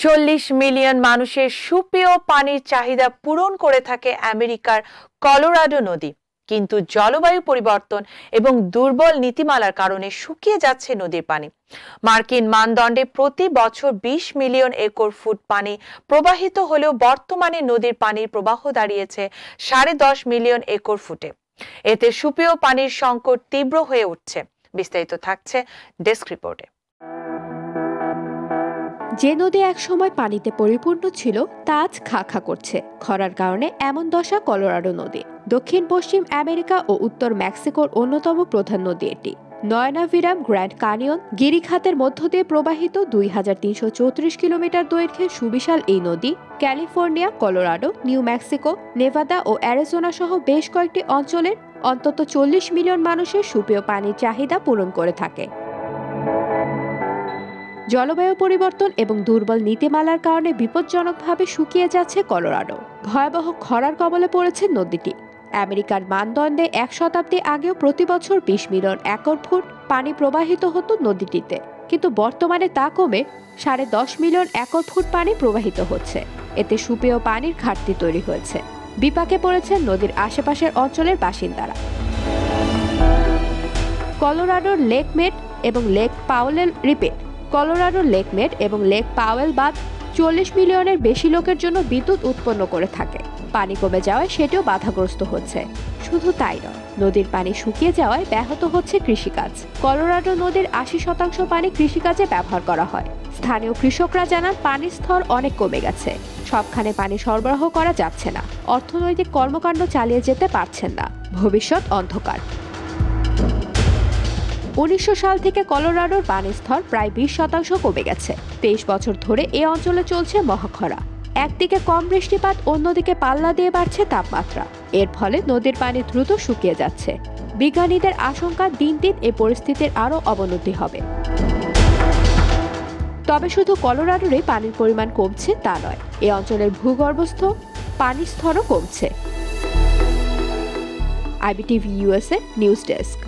চল্লিশ মিলিয়ন মানুষের সুপেয় পানির চাহিদা পূরণ করে থাকে আমেরিকার কলোরাডো নদী। কিন্তু জলবায়ু পরিবর্তন এবং দুর্বল নীতিমালার কারণে শুকিয়ে যাচ্ছে নদীর পানি। মার্কিন মানদণ্ডে প্রতি বছর ২০ মিলিয়ন একর ফুট পানি প্রবাহিত হলেও বর্তমানে নদীর পানির প্রবাহ দাঁড়িয়েছে সাড়ে দশ মিলিয়ন একর ফুটে। এতে সুপেয় পানির সংকট তীব্র হয়ে উঠছে। বিস্তারিত থাকছে ডেস্ক রিপোর্টে। যে নদী একসময় পানিতে পরিপূর্ণ ছিল, তা আজ খা খা করছে। খরার কারণে এমন দশা কলোরাডো নদী। দক্ষিণ, পশ্চিম আমেরিকা ও উত্তর মেক্সিকোর অন্যতম প্রধান নদী এটি। নয়নাভিরাম, গ্র্যান্ড কানিয়ন গিরিখাতের মধ্য দিয়ে প্রবাহিত দুই হাজার তিনশো চৌত্রিশ কিলোমিটার দৈর্ঘ্যের সুবিশাল এই নদী, California, Colorado, New Mexico, Nevada ও অ্যারিজোনা সহ বেশ কয়েকটি অঞ্চলের অন্তত চল্লিশ মিলিয়ন মানুষের সুপেয় পানির চাহিদা পূরণ করে থাকে। জলবায়ু পরিবর্তন এবং দুর্বল নীতিমালার কারণে বিপজ্জনকভাবে শুকিয়ে যাচ্ছে কলোরাডো। ভয়াবহ খরার কবলে পড়েছে নদীটি। আমেরিকার মানদণ্ডে এক শতাব্দী আগেও প্রতি বছর বিশ মিলিয়ন একর ফুট পানি প্রবাহিত হতো নদীটিতে। কিন্তু বর্তমানে তা কমে সাড়ে দশ মিলিয়ন একর ফুট পানি প্রবাহিত হচ্ছে। এতে সুপেয় পানির ঘাটতি তৈরি হয়েছে। বিপাকে পড়েছে নদীর আশেপাশের অঞ্চলের বাসিন্দারা। কলোরাডোর লেক মেট এবং লেক পাওলেল রিপেট কলোরাডোর লেক মেট এবং লেক পাওয়েল বাঁধ চল্লিশ মিলিয়নের বেশি লোকের জন্য বিদ্যুৎ উৎপন্ন করে থাকে। পানি কমে যাওয়ায় সেটিও বাধাগ্রস্ত হচ্ছে। শুধু তাই নয়, নদীর পানি শুকিয়ে যাওয়ায় ব্যাহত হচ্ছে কৃষিকাজ। কলোরাডো নদীর আশি শতাংশ পানি কৃষিকাজে ব্যবহার করা হয়। স্থানীয় কৃষকরা জানান, পানির স্তর অনেক কমে গেছে। সবখানে পানি সরবরাহ করা যাচ্ছে না। অর্থনৈতিক কর্মকাণ্ড চালিয়ে যেতে পারছেন না। ভবিষ্যৎ অন্ধকার। উনিশশো সাল থেকে কলোরাডোর পানির স্তর প্রায় বিশ শতাংশ কমে গেছে। তেইশ বছর ধরে এ অঞ্চলে চলছে মহাখরা। একদিকে কম বৃষ্টিপাত, অন্যদিকে পাল্লা দিয়ে বাড়ছে তাপমাত্রা। এর ফলে নদীর পানি দ্রুত শুকিয়ে যাচ্ছে। বিজ্ঞানীদের আশঙ্কা দিন দিন এ পরিস্থিতির আরও অবনতি হবে। তবে শুধু কলোরাডোরে পানির পরিমাণ কমছে তা নয়, এ অঞ্চলের ভূগর্ভস্থ পানির স্তরও কমছে। IBTV USA news desk.